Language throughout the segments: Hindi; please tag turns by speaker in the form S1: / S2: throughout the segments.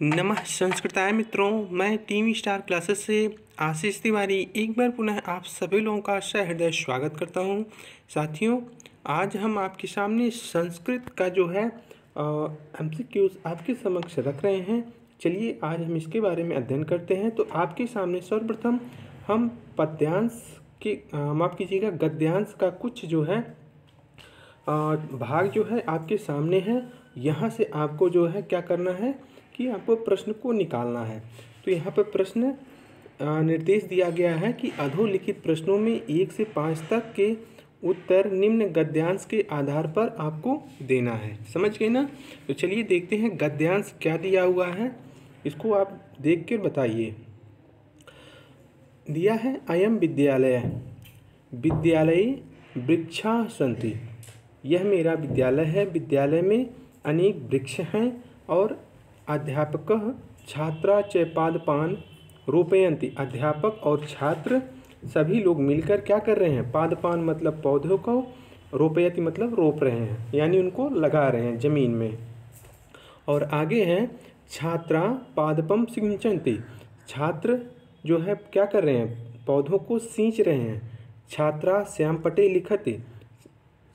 S1: नमः संस्कृताय मित्रों, मैं टीवी स्टार क्लासेस से आशीष तिवारी एक बार पुनः आप सभी लोगों का सहृदय स्वागत करता हूँ। साथियों, आज हम आपके सामने संस्कृत का जो है एम आपके समक्ष रख रहे हैं। चलिए, आज हम इसके बारे में अध्ययन करते हैं। तो आपके सामने सर्वप्रथम हम पद्यांश के माफ़ कीजिएगा, गद्यांश का कुछ जो है भाग जो है आपके सामने है। यहाँ से आपको जो है क्या करना है कि आपको प्रश्न को निकालना है। तो यहाँ पर प्रश्न निर्देश दिया गया है कि अधोलिखित प्रश्नों में एक से पाँच तक के उत्तर निम्न गद्यांश के आधार पर आपको देना है। समझ गए ना? तो चलिए देखते हैं गद्यांश क्या दिया हुआ है। इसको आप देख कर बताइए। दिया है, अयम विद्यालय। विद्यालय वृक्षा संति यह मेरा विद्यालय है। विद्यालय में अनेक वृक्ष हैं और अध्यापक छात्रा च पादपान रोपयंती अध्यापक और छात्र सभी लोग मिलकर क्या कर रहे हैं? पादपान मतलब पौधों को रोपयती मतलब रोप रहे हैं, यानी उनको लगा रहे हैं ज़मीन में। और आगे हैं, छात्रा पादपम सिंचंती। छात्र जो है, क्या कर रहे हैं? पौधों को सींच रहे हैं। छात्रा श्याम पटे लिखते।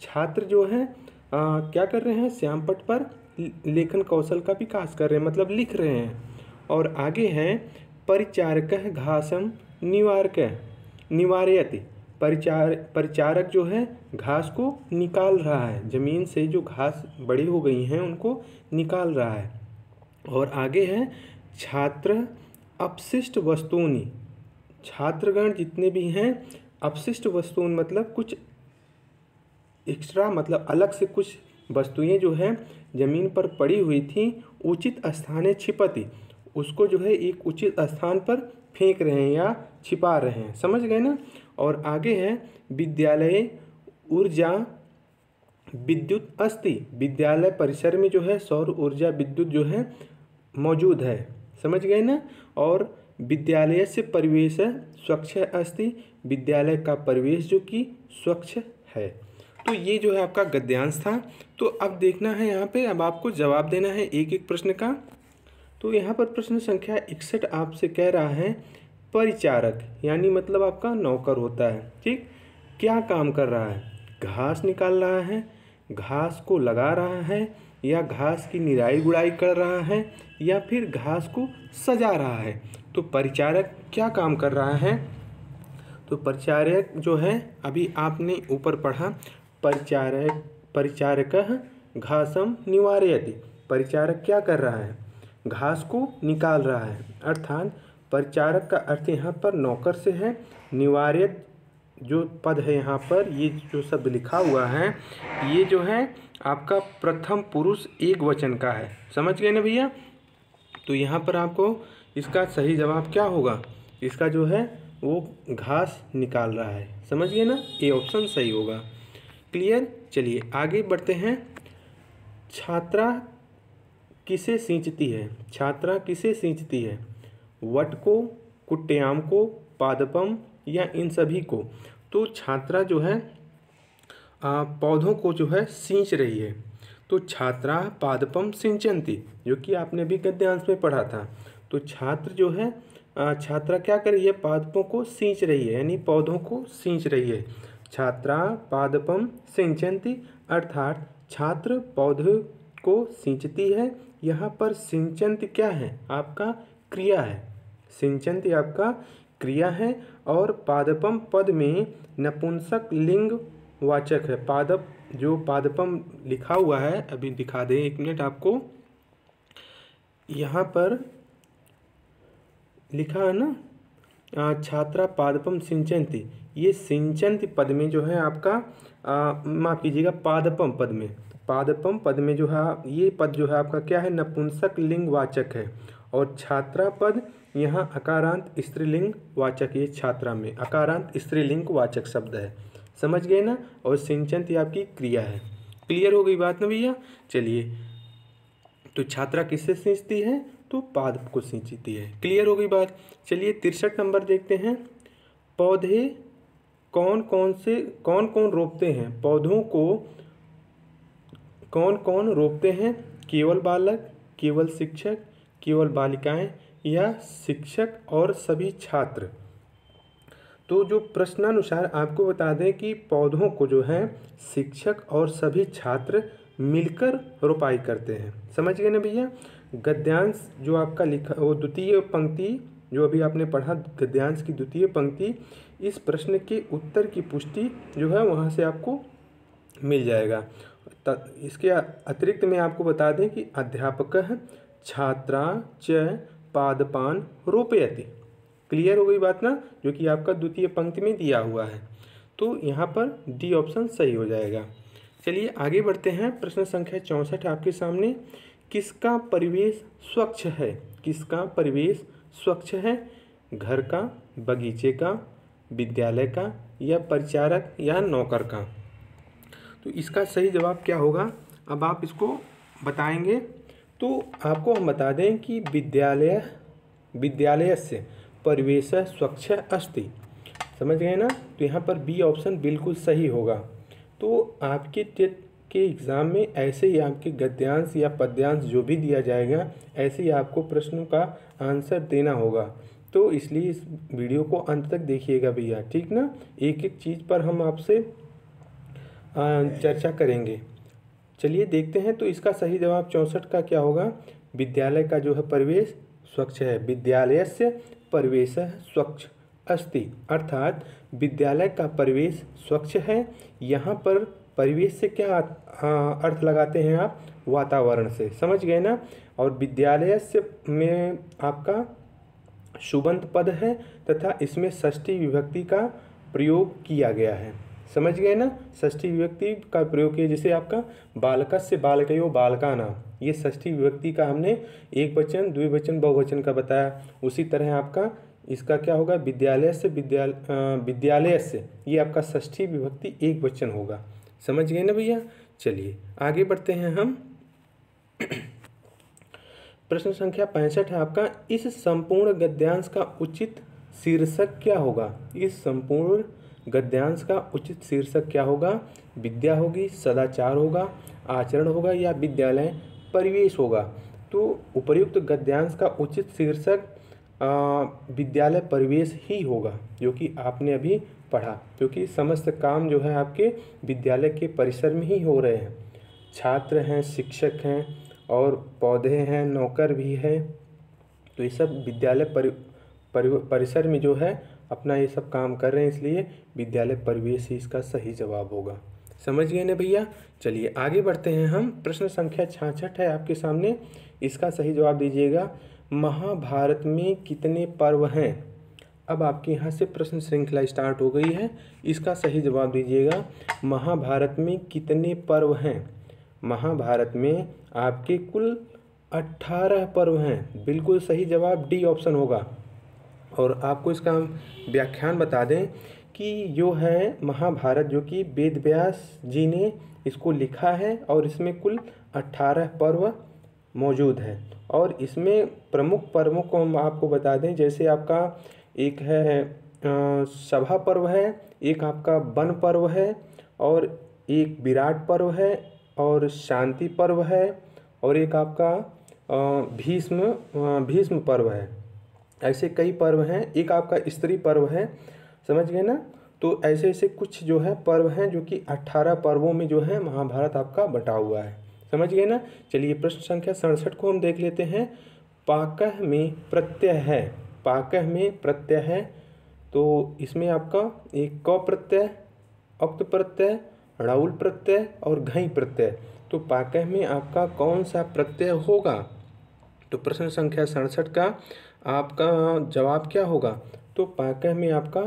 S1: छात्र जो है आ, क्या कर रहे हैं? श्यामपट पर लेखन कौशल का विकास कर रहे हैं मतलब लिख रहे हैं। और आगे हैं परिचारक घासम निवारक निवार्यति। परिचार परिचारक जो है घास को निकाल रहा है। ज़मीन से जो घास बड़ी हो गई हैं उनको निकाल रहा है। और आगे हैं छात्र अपशिष्ट वस्तुनि। छात्रगण जितने भी हैं अपशिष्ट वस्तुन मतलब कुछ एक्स्ट्रा मतलब अलग से कुछ वस्तुएँ जो है, ज़मीन पर पड़ी हुई थी, उचित स्थाने छिपती। उसको जो है एक उचित स्थान पर फेंक रहे हैं या छिपा रहे हैं। समझ गए ना? और आगे है, विद्यालय ऊर्जा विद्युत अस्थि। विद्यालय परिसर में जो है सौर ऊर्जा विद्युत जो है मौजूद है। समझ गए ना? और विद्यालय से परिवेश स्वच्छ अस्थि। विद्यालय का परिवेश जो कि स्वच्छ है। तो ये जो है आपका गद्यांश था। तो अब देखना है यहाँ पे, अब आपको जवाब देना है एक एक प्रश्न का। तो यहाँ पर प्रश्न संख्या इकसठ आपसे कह रहा है, परिचारक, यानी मतलब आपका नौकर होता है, ठीक? क्या काम कर रहा है? घास निकाल रहा है, घास को लगा रहा है, या घास की निराई गुड़ाई कर रहा है, या फिर घास को सजा रहा है? तो परिचारक क्या काम कर रहा है? तो परिचारक जो है, अभी आपने ऊपर पढ़ा परिचारक परिचारक घासम निवारयति। परिचारक क्या कर रहा है? घास को निकाल रहा है। अर्थात परिचारक का अर्थ यहाँ पर नौकर से है। निवार्य जो पद है यहाँ पर, ये जो शब्द लिखा हुआ है, ये जो है आपका प्रथम पुरुष एक वचन का है। समझ गए ना भैया? तो यहाँ पर आपको इसका सही जवाब क्या होगा? इसका जो है वो घास निकाल रहा है। समझ गए ना? ये ऑप्शन सही होगा। क्लियर चलिए आगे बढ़ते हैं। छात्रा किसे सींचती है? छात्रा किसे सींचती है? वट को कुट्याम को, पादपम या इन सभी को? तो छात्रा जो है पौधों को जो है सींच रही है। तो छात्रा पादपम सिंचनती जो कि आपने भी गद्यांश में पढ़ा था। तो छात्र जो है छात्रा क्या कर रही है? पादपों को सींच रही है, यानी पौधों को सींच रही है। छात्रा पादपम सिंचंती अर्थात छात्र पौधे को सिंचती है। यहाँ पर सिंचंत क्या है? आपका क्रिया है। सिंचंत आपका क्रिया है और पादपम पद में नपुंसक लिंग वाचक है। पादप, जो पादपम लिखा हुआ है, अभी दिखा दें एक मिनट आपको। यहाँ पर लिखा है ना? छात्रा पादपम सिंचंती। ये सिंचंती पद में जो है आपका माफ़ कीजिएगा, पादपम पद में। पादपम पद में जो है, ये पद जो है आपका क्या है? नपुंसक लिंग वाचक है। और छात्रा पद, यहाँ अकारांत स्त्रीलिंग वाचक, ये छात्रा में। अकारांत स्त्रीलिंग वाचक शब्द है। समझ गए ना? और सिंचंत आपकी क्रिया है। क्लियर हो गई बात ना भैया? चलिए तो छात्रा किससे सींचती है? तो पाद को सिंचती है। क्लियर हो गई बात? चलिए तिरसठ नंबर देखते हैं। पौधे कौन कौन से कौन कौन रोपते हैं? पौधों को कौन कौन रोपते हैं? केवल बालक, केवल शिक्षक, केवल बालिकाएँ या शिक्षक और सभी छात्र? तो जो प्रश्नानुसार आपको बता दें कि पौधों को जो है, शिक्षक और सभी छात्र मिलकर रोपाई करते हैं। समझ गए ना भैया? गद्यांश जो आपका लिखा, वो द्वितीय पंक्ति, जो अभी आपने पढ़ा, गद्यांश की द्वितीय पंक्ति, इस प्रश्न के उत्तर की पुष्टि जो है वहाँ से आपको मिल जाएगा। इसके अतिरिक्त मैं आपको बता दें कि अध्यापक छात्रा च पादपान रोपयति। क्लियर हो गई बात ना? जो कि आपका द्वितीय पंक्ति में दिया हुआ है। तो यहाँ पर डी ऑप्शन सही हो जाएगा। चलिए आगे बढ़ते हैं। प्रश्न संख्या चौंसठ आपके सामने। किसका परिवेश स्वच्छ है? किसका परिवेश स्वच्छ है? घर का, बगीचे का, विद्यालय का, या परिचारक या नौकर का? तो इसका सही जवाब क्या होगा? अब आप इसको बताएँगे। तो आपको हम बता दें कि विद्यालय विद्यालय से परिवेश स्वच्छ अस्ति। समझ गए ना? तो यहाँ पर बी ऑप्शन बिल्कुल सही होगा। तो आपके के एग्ज़ाम में ऐसे ही आपके गद्यांश या पद्यांश जो भी दिया जाएगा, ऐसे ही आपको प्रश्नों का आंसर देना होगा। तो इसलिए इस वीडियो को अंत तक देखिएगा भैया, ठीक ना? एक एक चीज़ पर हम आपसे चर्चा करेंगे। चलिए देखते हैं तो इसका सही जवाब चौंसठ का क्या होगा? विद्यालय का जो है परिवेश, स्वच्छ है। विद्यालय से परिवेश स्वच्छ, अस्ति। अर्थात विद्यालय का परिवेश स्वच्छ है, यहाँ पर परिवेश से क्या अर्थ लगाते हैं आप? वातावरण से। समझ गए ना? और विद्यालय से में आपका सुबंत पद है तथा इसमें षष्ठी विभक्ति का प्रयोग किया गया है। समझ गए ना? षष्ठी विभक्ति का प्रयोग किया, जैसे आपका बालक से बालको बालकाना। ये षष्ठी विभक्ति का हमने एक वचन, द्विवचन, बहुवचन का बताया। उसी तरह आपका इसका क्या होगा? विद्यालय से विद्यालय विद्यालय से ये आपका षष्ठी विभक्ति एक वचन होगा। समझ गए ना भैया? चलिए, आगे बढ़ते हैं हम। प्रश्न संख्या पैंसठ है आपका। इस संपूर्ण गद्यांश का उचित शीर्षक क्या होगा? इस संपूर्ण गद्यांश का उचित शीर्षक क्या होगा? विद्या होगी, सदाचार होगा, आचरण होगा या विद्यालय, परिवेश होगा। तो उपर्युक्त गद्यांश का उचित शीर्षक विद्यालय, परिवेश ही होगा, जो कि आपने अभी पढ़ा क्योंकि समस्त काम जो है आपके विद्यालय के परिसर में ही हो रहे हैं। छात्र हैं शिक्षक हैं और पौधे हैं नौकर भी हैं। तो ये सब विद्यालय परि, परि परिसर में जो है अपना ये सब काम कर रहे हैं इसलिए विद्यालय परिवेश ही इसका सही जवाब होगा। समझ गए ना भैया? चलिए आगे बढ़ते हैं हम। प्रश्न संख्या छाछठ है आपके सामने। इसका सही जवाब दीजिएगा महाभारत में कितने पर्व हैं? अब आपके यहाँ से प्रश्न श्रृंखला स्टार्ट हो गई है। इसका सही जवाब दीजिएगा, महाभारत में कितने पर्व हैं? महाभारत में आपके कुल अट्ठारह पर्व हैं। बिल्कुल सही जवाब डी ऑप्शन होगा। और आपको इसका व्याख्यान बता दें कि जो है महाभारत, जो कि वेद व्यास जी ने इसको लिखा है और इसमें कुल अट्ठारह पर्व मौजूद है। और इसमें प्रमुख पर्वों को हम आपको बता दें, जैसे आपका एक है सभा पर्व है, एक आपका वन पर्व है और एक विराट पर्व है और शांति पर्व है और एक आपका भीष्म भीष्म पर्व है। ऐसे कई पर्व हैं, एक आपका स्त्री पर्व है, समझ गए ना? तो ऐसे ऐसे कुछ जो है पर्व हैं जो कि अट्ठारह पर्वों में जो है महाभारत आपका बटा हुआ है। समझ गए ना? चलिए प्रश्न संख्या सड़सठ को हम देख लेते हैं। पाकह में प्रत्यय है। पाकह में प्रत्यय है तो इसमें आपका एक क प्रत्यय, अक्त प्रत्यय ड़ाउल प्रत्यय और घई प्रत्यय। तो पाकह में आपका कौन सा प्रत्यय होगा? तो प्रश्न संख्या सड़सठ का, आपका जवाब क्या होगा? तो पाकह में आपका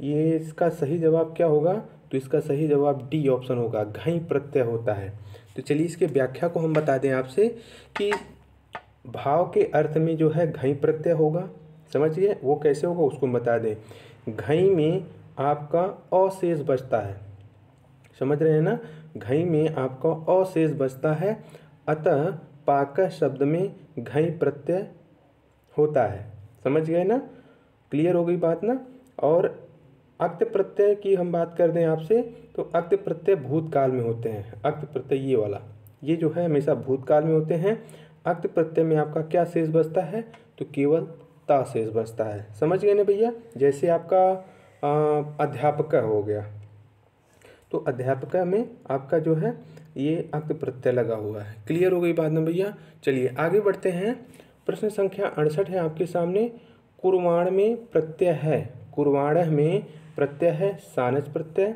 S1: ये इसका सही जवाब क्या होगा? तो इसका सही जवाब डी ऑप्शन होगा, घई प्रत्यय होता है। तो चलिए इसके व्याख्या को हम बता दें आपसे कि भाव के अर्थ में जो है घई प्रत्यय होगा समझिए, वो कैसे होगा उसको हम बता दें। घई में आपका अशेष बचता है। समझ रहे हैं ना? घई में आपका अशेष बचता है, अतः पाक शब्द में घई प्रत्यय होता है। समझ गए ना? क्लियर हो गई बात ना? और अक्त प्रत्यय की हम बात कर दें आपसे तो अक्त प्रत्यय भूतकाल में होते हैं। अक्त प्रत्यय ये वाला। ये जो है, हमेशा भूतकाल में होते हैं। अक्त प्रत्यय में आपका क्या शेष बचता है? तो केवल ता शेष बचता है। समझ गए ना भैया? जैसे आपका अध्यापक हो गया। तो अध्यापक में आपका जो है, ये अक्त प्रत्यय लगा हुआ है। क्लियर हो गई बात ना भैया? चलिए, आगे बढ़ते हैं। प्रश्न संख्या अड़सठ है आपके सामने। कुरवाण में प्रत्यय है। कुरवाण में प्रत्यय है, सानज प्रत्यय,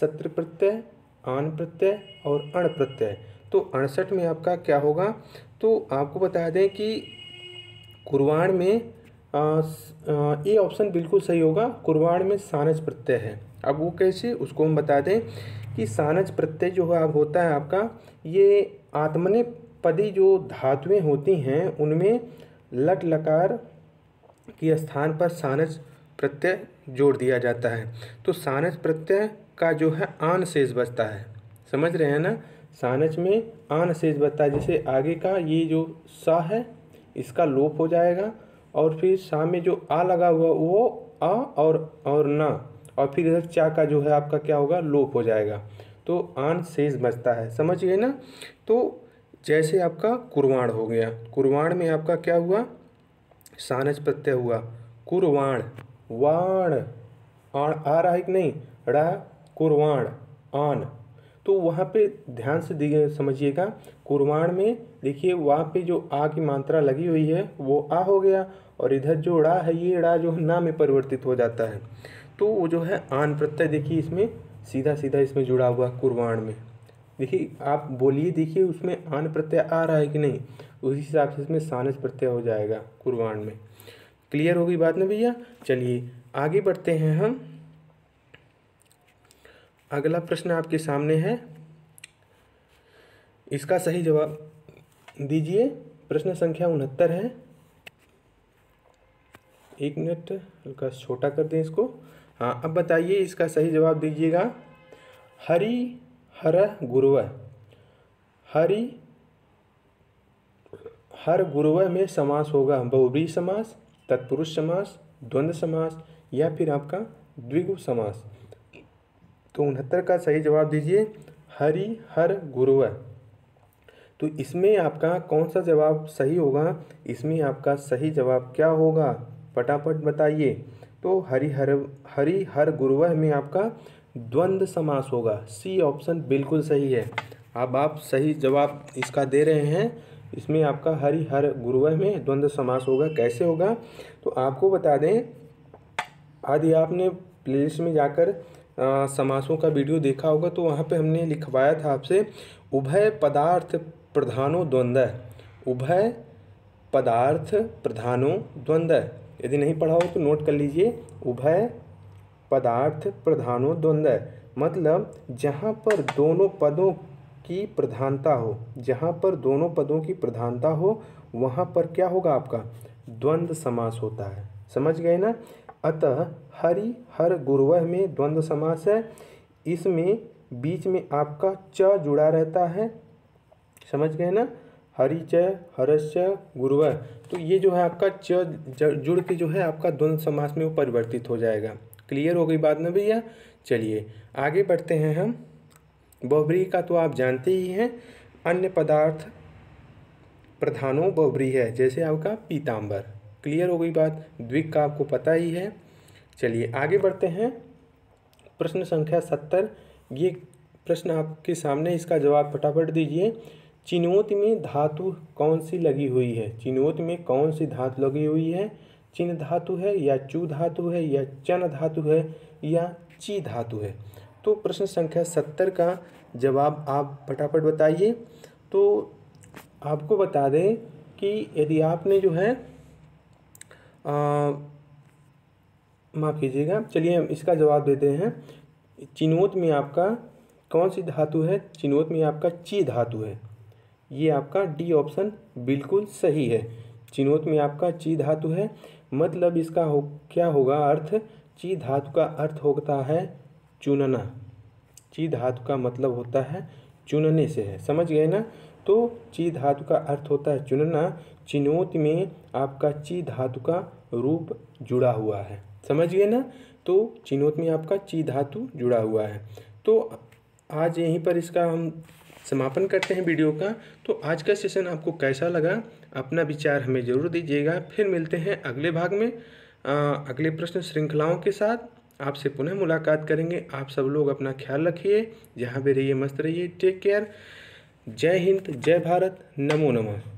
S1: सत्र प्रत्यय, आन प्रत्यय और अण प्रत्यय। तो अड़सठ में आपका क्या होगा? तो आपको बता दें कि कुरवाण में ये ऑप्शन बिल्कुल सही होगा। कुरवाण में सानज प्रत्यय है। अब वो कैसे, उसको हम बता दें कि सानज प्रत्यय जो है होता है आपका, ये आत्मने पदी जो धातुएँ होती हैं, उनमें लट लकार के स्थान पर सानज प्रत्यय जोड़ दिया जाता है। तो सानज प्रत्यय का जो है, आन शेष बचता है। समझ रहे हैं ना? सानज में आन शेष बचता है। जैसे आगे का ये जो सा है इसका लोप हो जाएगा और फिर सा में जो आ लगा हुआ, वो आ और और ना। और फिर इधर चा का जो है आपका क्या होगा? लोप हो जाएगा। तो आन शेष बचता है। समझ गए ना? तो जैसे आपका कुरवाण हो गया। कुरवाण में आपका क्या हुआ? सानज प्रत्यय हुआ। कुरवाण, वाण। आ रहा है कि नहीं? रा, कुरवाण, आन। तो वहाँ पे ध्यान से समझिएगा। कुरवाण में, देखिए, वहाँ पे जो आ की मात्रा लगी हुई है, वो आ हो गया और इधर जो ड़ा है, ये ड़ा जो ना में परिवर्तित हो जाता है। तो वो जो है आन प्रत्यय, देखिए, इसमें सीधा सीधा इसमें जुड़ा हुआ कुरवाण में। देखिए, आप बोलिए, देखिए, उसमें आन प्रत्यय आ रहा है कि नहीं? उसी हिसाब से इसमें सानस प्रत्यय हो जाएगा कुरवाण में। क्लियर होगी बात ना भैया? चलिए, आगे बढ़ते हैं हम। अगला प्रश्न आपके सामने है। इसका सही जवाब दीजिए। प्रश्न संख्या उनहत्तर है। एक मिनट, हल्का छोटा कर दें इसको। हाँ अब बताइए, इसका सही जवाब दीजिएगा। हरि हर गुरुव। हरि हर गुरुव में समास होगा। बहुब्री समास, तत्पुरुष समास, द्वंद्व समास या फिर आपका द्विगु समास। तो उनहत्तर का सही जवाब दीजिए, हरि हर गुरुव। तो इसमें आपका कौन सा जवाब सही होगा? इसमें आपका सही जवाब क्या होगा? फटाफट बताइए। तो हरि हर हरि हर गुरुवह में आपका द्वंद्व समास होगा। सी ऑप्शन बिल्कुल सही है। अब आप सही जवाब इसका दे रहे हैं। इसमें आपका हरि हर गुरुवह में द्वंद्व समास होगा। कैसे होगा? तो आपको बता दें, आदि आपने प्लेलिस्ट में जाकर समासों का वीडियो देखा होगा तो वहाँ पे हमने लिखवाया था आपसे, उभय पदार्थ प्रधानो द्वंद्व। उभय पदार्थ प्रधानो द्वंद्व। यदि नहीं पढ़ा हो तो नोट कर लीजिए, उभय पदार्थ प्रधानो द्वंद्व। मतलब जहाँ पर दोनों पदों की प्रधानता हो, जहाँ पर दोनों पदों की प्रधानता हो, वहाँ पर क्या होगा आपका? द्वंद्व समास होता है। समझ गए ना? अतः हरि हर गुरुवह में द्वंद्व समास है। इसमें बीच में आपका च जुड़ा रहता है। समझ गए ना? हरिच हरस्य गुरुव तो ये जो है आपका च जुड़ के जो है आपका द्वंद्व समास में वो परिवर्तित हो जाएगा। क्लियर हो गई बात ना भैया? चलिए, आगे बढ़ते हैं हम। बहुब्री का तो आप जानते ही हैं, अन्य पदार्थ प्रधानों बहुब्री है, जैसे आपका पीताम्बर क्लियर हो गई बात, द्विक का आपको पता ही है। चलिए आगे बढ़ते हैं। प्रश्न संख्या सत्तर। ये प्रश्न आपके सामने इसका जवाब फटाफट दीजिए। चिन्होत में धातु कौन सी लगी हुई है? चिन्होत में कौन सी धातु लगी हुई है? चिन्ह धातु है या चू धातु है या चन धातु है या ची धातु है? तो प्रश्न संख्या सत्तर का जवाब आप फटाफट बताइए। तो आपको बता दें कि यदि आपने जो है माफ़ कीजिएगा, चलिए हम इसका जवाब देते हैं। चिनोत में आपका कौन सी धातु है? चिनोत में आपका ची धातु है। ये आपका डी ऑप्शन बिल्कुल सही है। चिनोत में आपका ची धातु है मतलब इसका हो, क्या होगा अर्थ? ची धातु का अर्थ होता है चुनना। ची धातु का मतलब होता है चुनने से है। समझ गए ना? तो ची धातु का अर्थ होता है चुनना। चिन्होत में आपका ची धातु का रूप जुड़ा हुआ है। समझ गए ना? तो चिनोत में आपका ची धातु जुड़ा हुआ है। तो आज यहीं पर इसका हम समापन करते हैं वीडियो का। तो आज का सेशन आपको कैसा लगा? अपना विचार हमें ज़रूर दीजिएगा। फिर मिलते हैं अगले भाग में। आ, अगले प्रश्न श्रृंखलाओं के साथ। आपसे पुनः मुलाकात करेंगे। आप सब लोग अपना ख्याल रखिए। जहाँ भी रहिए मस्त रहिए। टेक केयर जय हिंद जय भारत। नमो नमः।